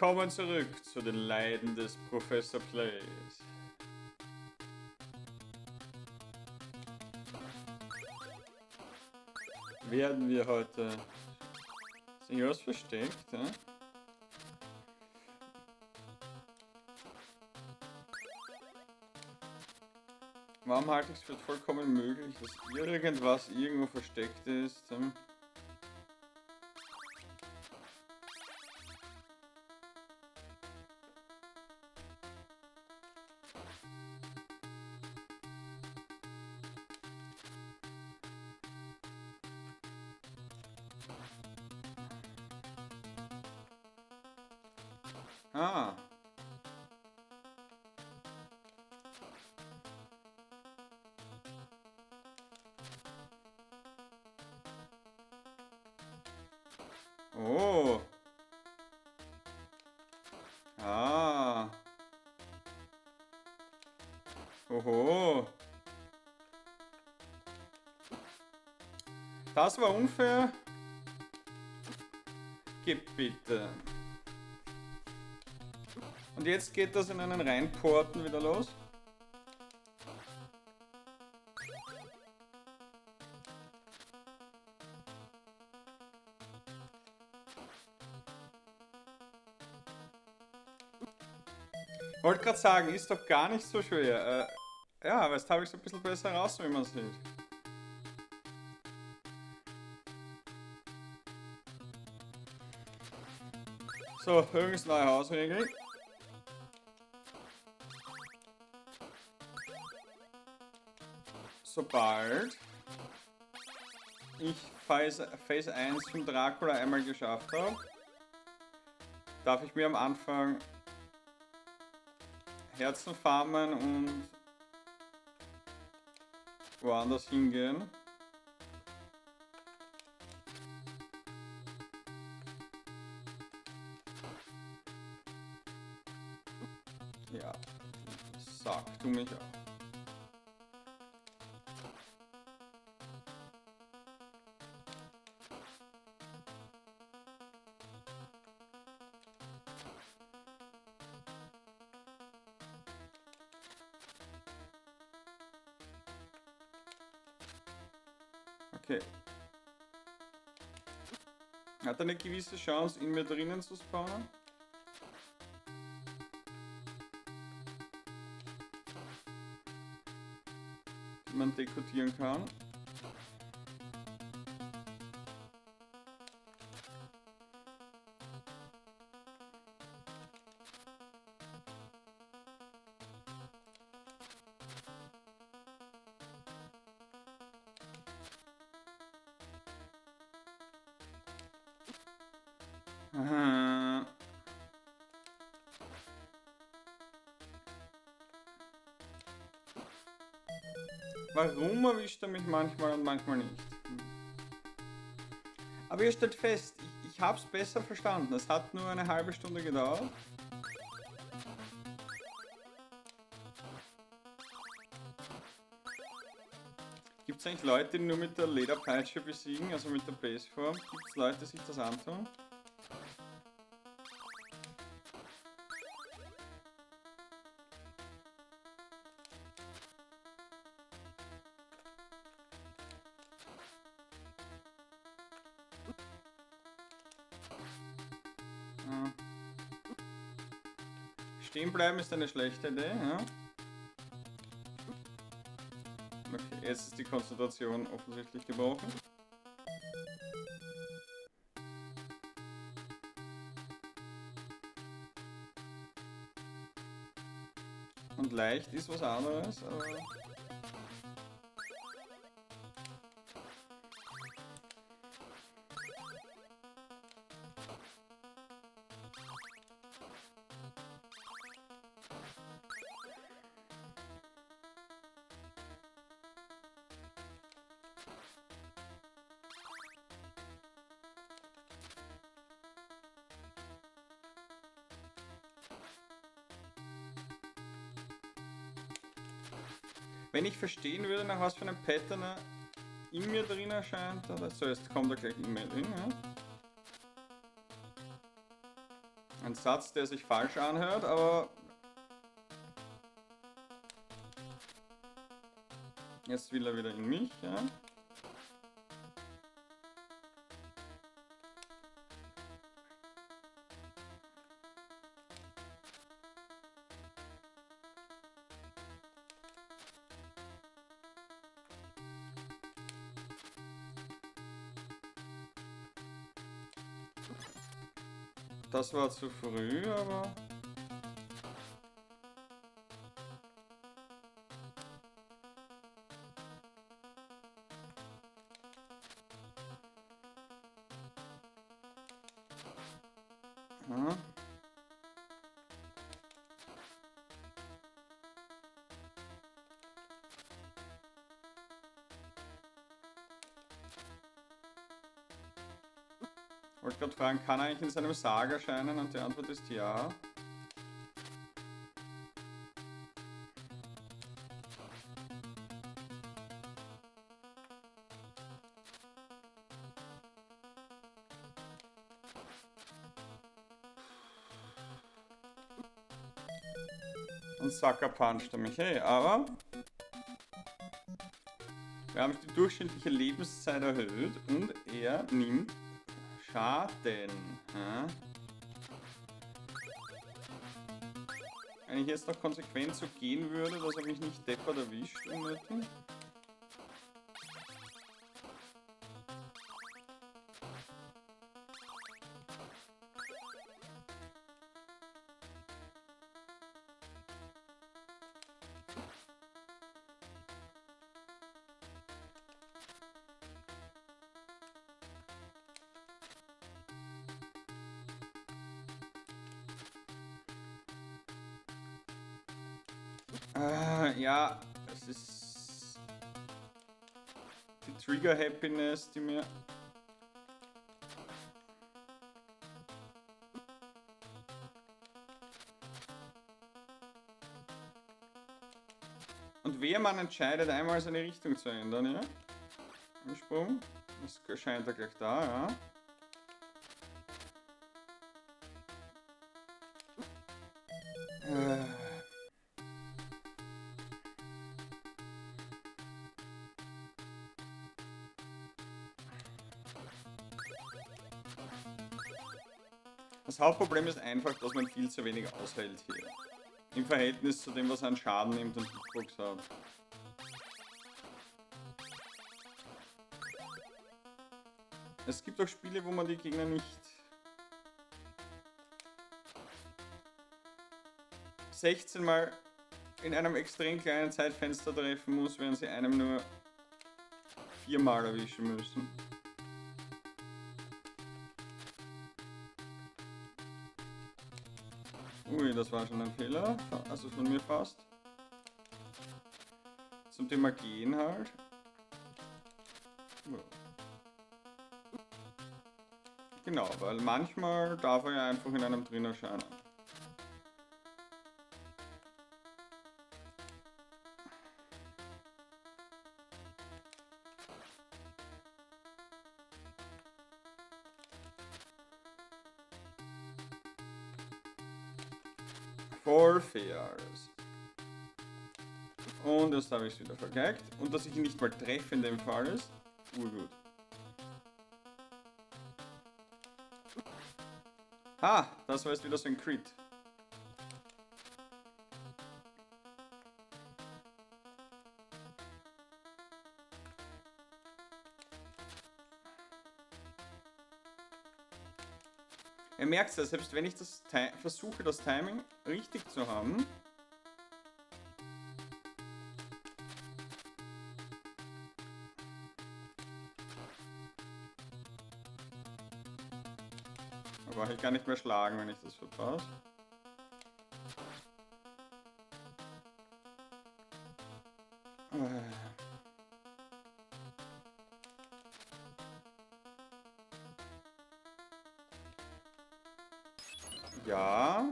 Willkommen zurück zu den Leiden des Professor Plays. Werden wir heute... Irgendwas versteckt, ja? Warum halte ich es für vollkommen möglich, dass irgendwas irgendwo versteckt ist? Hm? Ah. Oho. Das war unfair. Gib bitte. Und jetzt geht das in einen Reinporten wieder los. Wollte gerade sagen, ist doch gar nicht so schwer. Äh, ja, aber jetzt habe ich es ein bisschen besser raus, wie man sieht. So, irgendeine neue Hausregel. Sobald ich Phase, Phase 1 von Dracula einmal geschafft habe, darf ich mir am Anfang Herzen farmen und woanders hingehen. Ja, sag du mich auch. Hat eine gewisse Chance, in mir drinnen zu spawnen? Die man dekodieren kann. Erwischt er mich manchmal und manchmal nicht? Aber ihr stellt fest, ich, ich hab's besser verstanden. Es hat nur eine halbe Stunde gedauert. Gibt es eigentlich Leute, die nur mit der Lederpeitsche besiegen, also mit der Baseform? Gibt es Leute, die sich das antun? Stehen bleiben ist eine schlechte Idee, ja? Okay, jetzt ist die Konzentration offensichtlich gebrochen. Und leicht ist was anderes, aber... Wenn ich verstehen würde, nach was für einem Pattern er in mir drin erscheint, oder so, jetzt kommt er gleich E-Mail hin, ja? Ein Satz, der sich falsch anhört, aber... Jetzt will er wieder in mich, ja. Das war zu früh, aber... Wollte gerade fragen, kann er eigentlich in seinem Sarg erscheinen? Und die Antwort ist ja. Und Sucker puncht er mich, hey, aber wir haben die durchschnittliche Lebenszeit erhöht und er nimmt Schaden. Ja? Wenn ich jetzt noch konsequent so gehen würde, dass er mich nicht deppert erwischt, unnötig. Ja, es ist die Trigger Happiness, die mir Und wer man entscheidet, einmal seine Richtung zu ändern, ja? Im Sprung. Das scheint er gleich da, ja. Äh. Das Hauptproblem ist einfach, dass man viel zu wenig aushält hier. Im Verhältnis zu dem, was er an Schaden nimmt und Hitbox hat. Es gibt auch Spiele, wo man die Gegner nicht 16 Mal in einem extrem kleinen Zeitfenster treffen muss, während sie einem nur viermal erwischen müssen. Ui, das war schon ein Fehler. Also von mir fast. Zum Thema Gehen halt. Genau, weil manchmal darf er ja einfach in einem drin erscheinen. Jetzt habe ich es wieder vergeigt. Und dass ich ihn nicht mal treffe in dem Fall ist. Urgut. Ha, das war jetzt wieder so ein Crit. Ihr merkt ja, selbst wenn ich das versuche, das Timing richtig zu haben, da brauche ich gar nicht mehr schlagen, wenn ich das verpasse. Äh. Ja.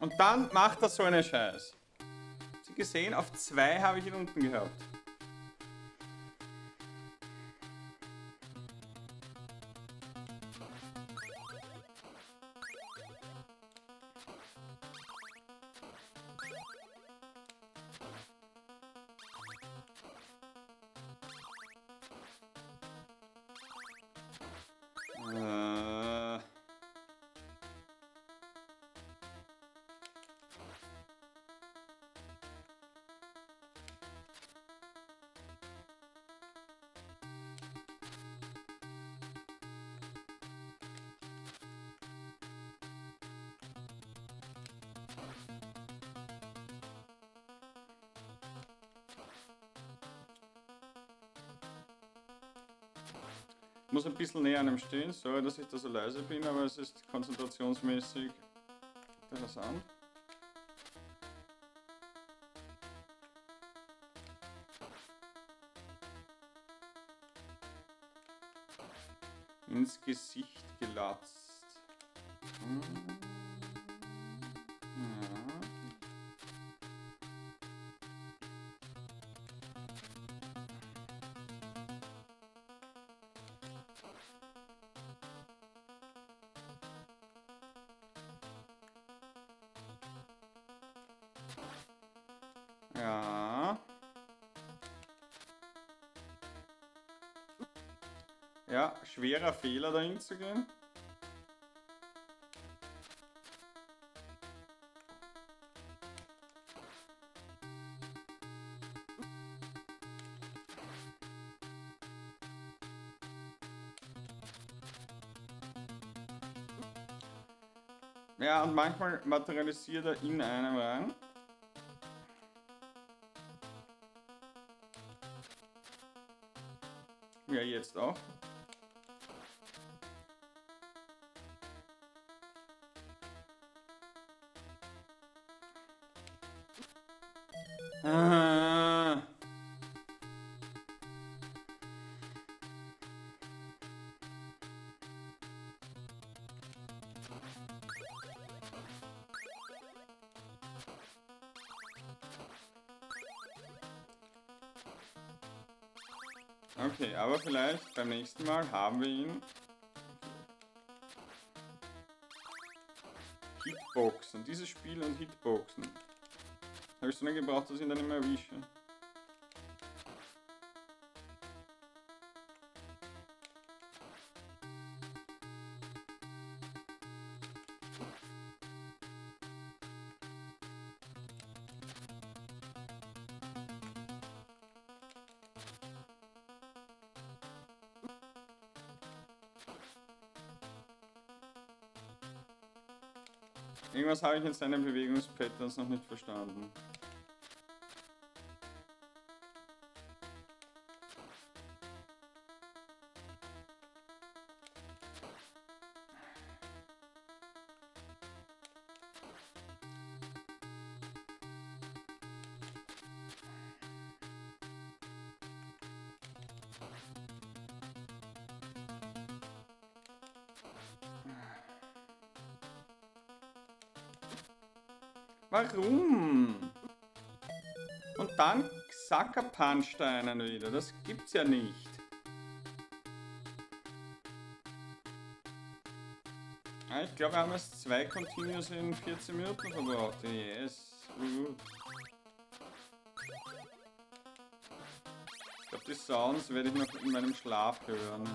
Und dann macht er so einen Scheiß. Sie gesehen, auf zwei habe ich ihn unten gehabt. Muss ein bisschen näher an ihm stehen. Sorry, dass ich da so leise bin, aber es ist konzentrationsmäßig interessant. Ins Gesicht gelatzt. Hm. Ja, schwerer Fehler dahin zu gehen. Ja, und manchmal materialisiert er in einem rein. Ja, jetzt auch. Okay, aber vielleicht beim nächsten Mal haben wir ihn. Hitboxen. Dieses Spiel und Hitboxen. Habe ich so lange gebraucht, dass ich ihn dann immer erwische. Irgendwas habe ich in seinen Bewegungspatterns noch nicht verstanden. Warum? Und dann Sucker Punch da einen wieder. Das gibt's ja nicht. Ich glaube, wir haben jetzt zwei Continues in 14 Minuten verbraucht. Yes, gut. Ich glaube, die Sounds werde ich noch in meinem Schlaf hören.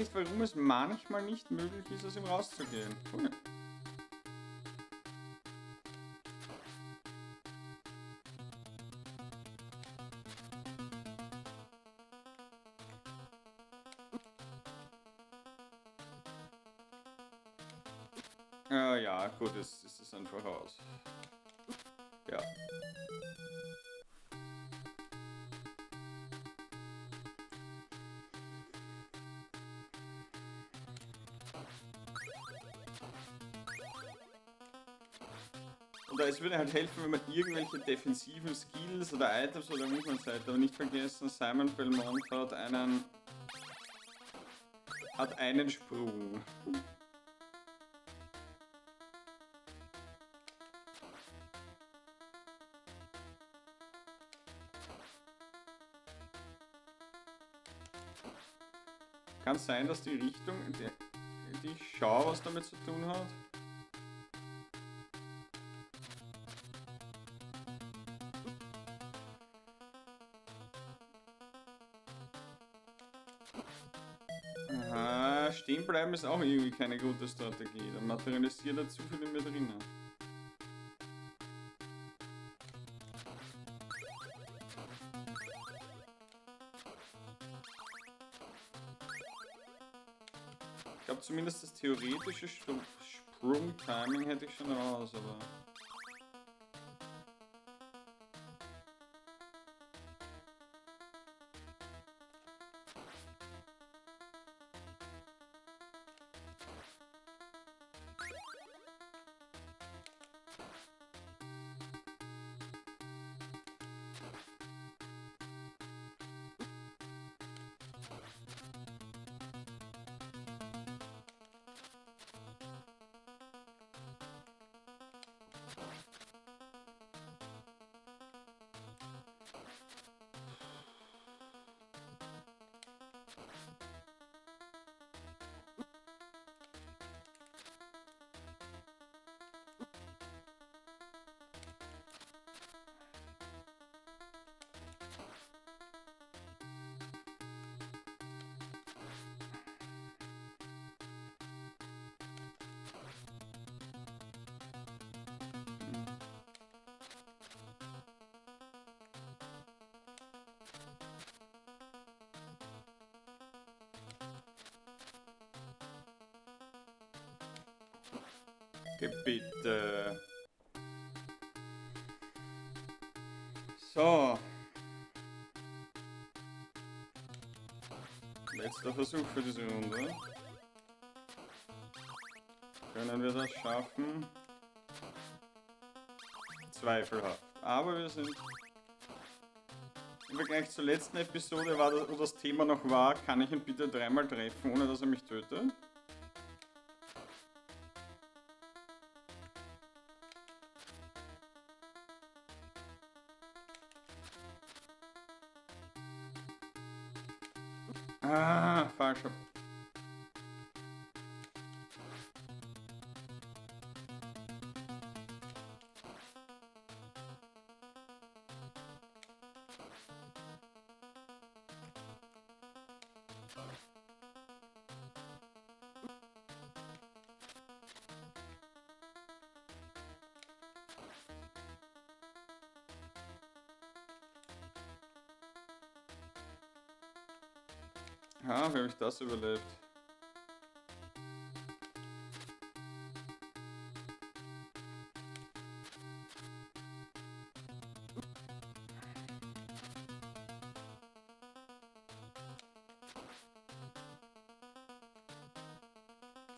Nicht, warum es manchmal nicht möglich ist, aus ihm rauszugehen. Cool. Äh, ja, gut, es ist einfach aus. Ja. Oder es würde halt helfen, wenn man irgendwelche defensiven Skills oder Items oder Movement hat. Aber nicht vergessen, Simon Belmont hat einen... hat einen Sprung. Kann sein, dass die Richtung, die, die ich schaue, was damit zu tun hat. Bleiben ist auch irgendwie keine gute Strategie. Dann materialisiert er zu viel in mir drinnen. zumindest das theoretische Sprung-Timing hätte ich schon raus, aber... Bitte. So. Letzter Versuch für diese Runde. Können wir das schaffen? Zweifelhaft. Aber wir sind... Im Vergleich zur letzten Episode, wo das Thema noch war, kann ich ihn bitte dreimal treffen, ohne dass er mich tötet? Ah, falscher. Ja, wie habe ich das überlebt?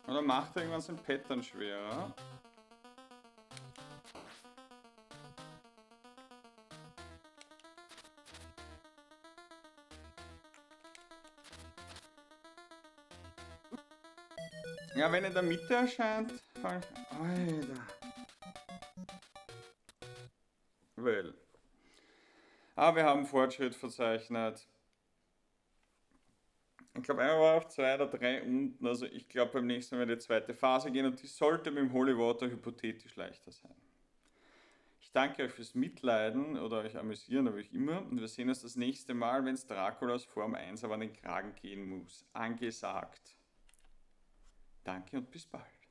Oder macht irgendwann sein Pattern schwerer? Ja, wenn in der Mitte erscheint, Alter. Well. Aber wir haben Fortschritt verzeichnet. Ich glaube, er war auf 2 oder 3 unten. Also ich glaube, beim nächsten Mal wird die zweite Phase gehen und die sollte mit dem Holy Water hypothetisch leichter sein. Ich danke euch fürs Mitleiden oder euch amüsieren, aber ich immer. Und wir sehen uns das nächste Mal, wenn es Draculas Form 1 aber an den Kragen gehen muss. Angesagt. Danke und bis bald.